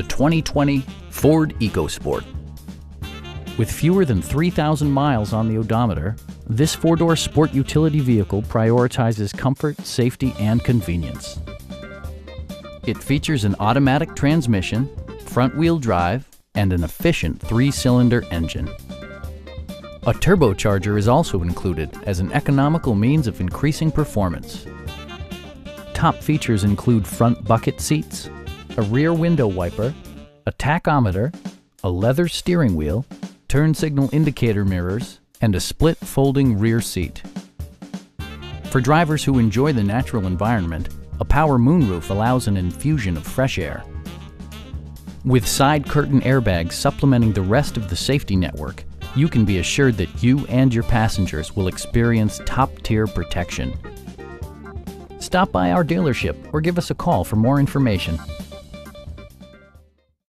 the 2020 Ford EcoSport. With fewer than 3,000 miles on the odometer, this four-door sport utility vehicle prioritizes comfort, safety, and convenience. It features an automatic transmission, front-wheel drive, and an efficient three-cylinder engine. A turbocharger is also included as an economical means of increasing performance. Top features include front bucket seats, a rear window wiper, a tachometer, a leather steering wheel, turn signal indicator mirrors, and a split folding rear seat. For drivers who enjoy the natural environment, a power moonroof allows an infusion of fresh air. With side curtain airbags supplementing the rest of the safety network, you can be assured that you and your passengers will experience top-tier protection. Stop by our dealership or give us a call for more information.